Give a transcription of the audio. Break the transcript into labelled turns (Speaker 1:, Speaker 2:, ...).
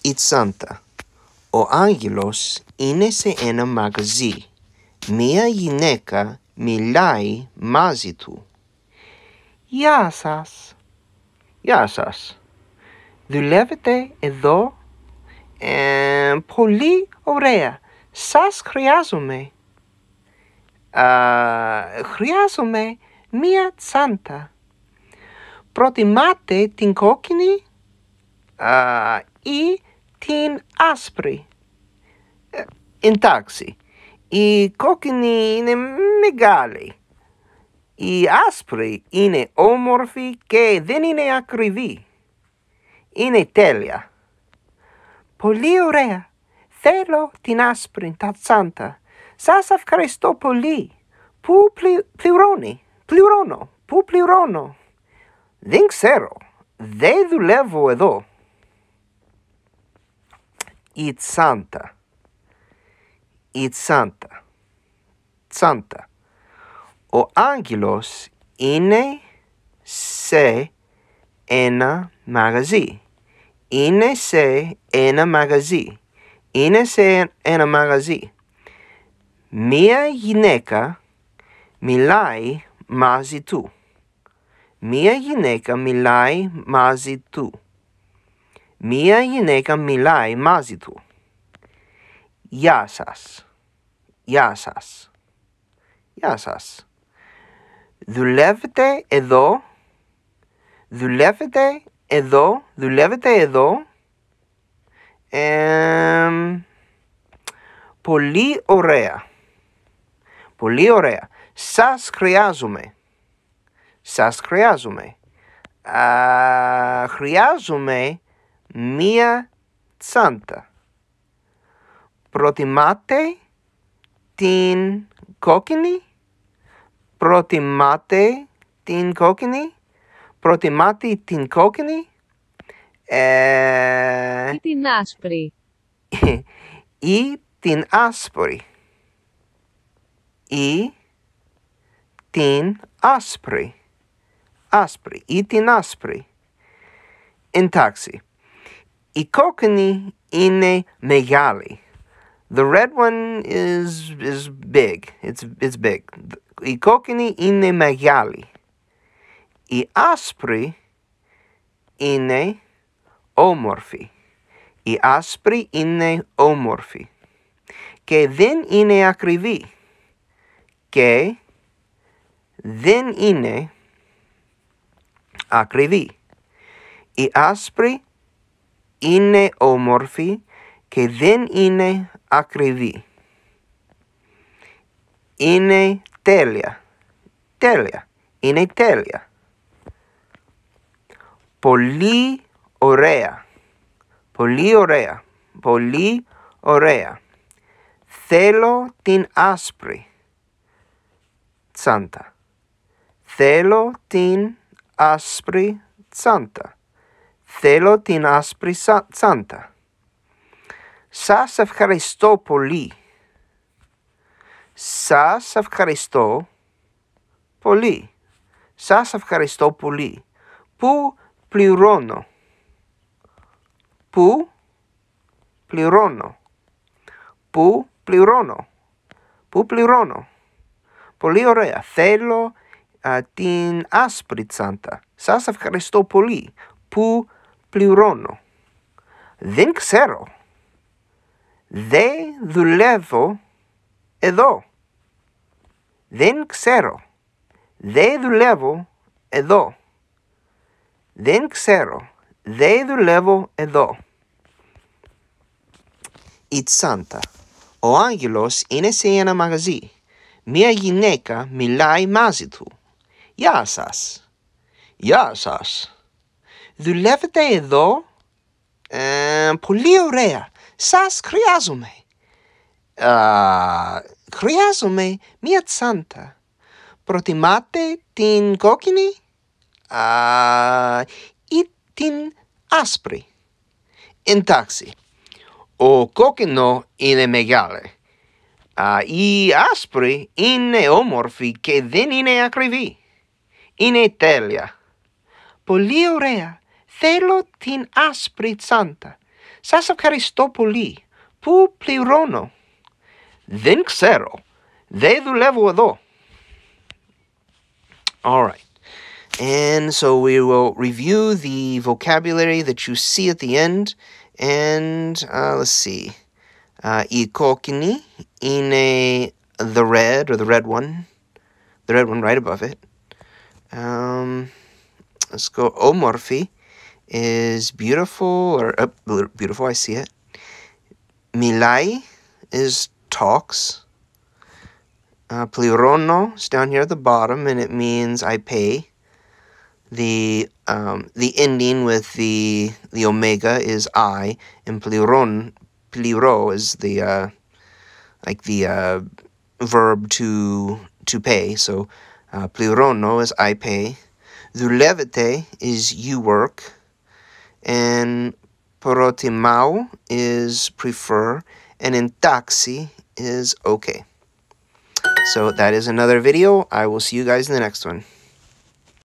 Speaker 1: η Τσάντα. Ο άγγελος είναι σε ένα μαγαζί. Μία γυναίκα μιλάει μαζί του.
Speaker 2: Γεια σας.
Speaker 1: Γεια σας.
Speaker 2: Δουλεύετε εδώ; Ε, πολύ ωραία. Σας χρειάζομαι.
Speaker 1: Α,
Speaker 2: Χρειάζομαι μία τσάντα. Προτιμάτε την κόκκινη
Speaker 1: α,
Speaker 2: ή την άσπρη.
Speaker 1: εντάξει. Η κόκκινη είναι μεγάλη. Η άσπρη είναι όμορφη και δεν είναι ακριβή. Είναι τέλεια.
Speaker 2: Πολύ ωραία. Θέλω την άσπρη, τα τσάντα. Σας ευχαριστώ πολύ. Πού πλη- πληρώνει, πληρώνω, πού πληρώνω;
Speaker 1: Δεν ξέρω. Δεν δουλεύω εδώ. Η Τσάντα. Η Τσάντα. Τσάντα. Ο άγγελος είναι σε ένα μαγαζί. Είναι σε ένα μαγαζί. Είναι σε ένα μαγαζί. Μία γυναίκα μιλάει μαζί του. Μία γυναίκα μιλάει μαζί του. Μία γυναίκα μιλάει μαζί του. Γεια σας. Γεια σας. Γεια σας. Δουλεύετε εδώ. Δουλεύετε εδώ. Δουλεύετε εδώ. Εμ, πολύ ωραία. Πολύ ωραία. Σας χρειάζομαι. Σας χρειάζομαι. Α, χρειάζομαι μία τσάντα. Προτιμάτε την κόκκινη; Προτιμάτε την κόκκινη; Προτιμάτε την κόκκινη; Ε,
Speaker 3: ή την άσπρη.
Speaker 1: ή την άσπρη. Ή την άσπρη. Άσπρη ή την άσπρη. Εντάξει. Η κόκκινη είναι μεγάλη. The red one is is big. It's it's big. Η κόκκινη είναι μεγάλη. Η άσπρη είναι όμορφη. Η άσπρη είναι όμορφη. Και δεν είναι ακριβή. Και δεν είναι ακριβή. Η άσπρη είναι όμορφη και δεν είναι ακριβή. Είναι τέλεια. Τέλεια. Είναι τέλεια. Πολύ ωραία. Πολύ ωραία. Πολύ ωραία. Θέλω την άσπρη. Τσάντα. Θέλω την άσπρη τσάντα. Θέλω την άσπρη σα- τσάντα. Σας ευχαριστώ πολύ. Σας ευχαριστώ πολύ. Σας ευχαριστώ πολύ. Πού πληρώνω; Πού πληρώνω; Πού πληρώνω; Πού πληρώνω; Πολύ ωραία. Θέλω α, την άσπρη τσάντα. Σας ευχαριστώ πολύ. Πού πληρώνω. Δεν ξέρω. Δεν δουλεύω εδώ. Δεν ξέρω. Δεν δουλεύω εδώ. Δεν ξέρω. Δεν δουλεύω εδώ. Η Τσάντα. Ο άγγελος είναι σε ένα μαγαζί. Μία γυναίκα μιλάει μαζί του. Γεια σας. Γεια σας. Δουλεύετε εδώ. Ε, πολύ ωραία. Σας χρειάζομαι. Α, χρειάζομαι μία τσάντα. Προτιμάτε την κόκκινη α, ή την άσπρη; Εντάξει. Ο κόκκινο είναι μεγάλο. Α, η άσπρη είναι όμορφη και δεν είναι ακριβή. Είναι τέλεια. Πολύ ωραία. Θέλω την άσπρη τσάντα.
Speaker 2: Σας ευχαριστώ πολύ. Πού πληρώνω.
Speaker 1: Δεν ξέρω. Δεν δουλεύω εδώ. All right. And so we will review the vocabulary that you see at the end. And uh, let's see. Uh, η κόκκινη είναι the red or the red one. The red one right above it. Um, let's go. Όμορφη is beautiful or uh, beautiful. I see it. Milai is talks. Uh, plirono is down here at the bottom, and it means I pay. The um, the ending with the the omega is I, and pliron pliro is the uh, like the uh, verb to to pay. So uh, plirono is I pay. Δουλεύετε is you work. And protimao is prefer. And in taxi is okay. So that is another video. I will see you guys in the next one.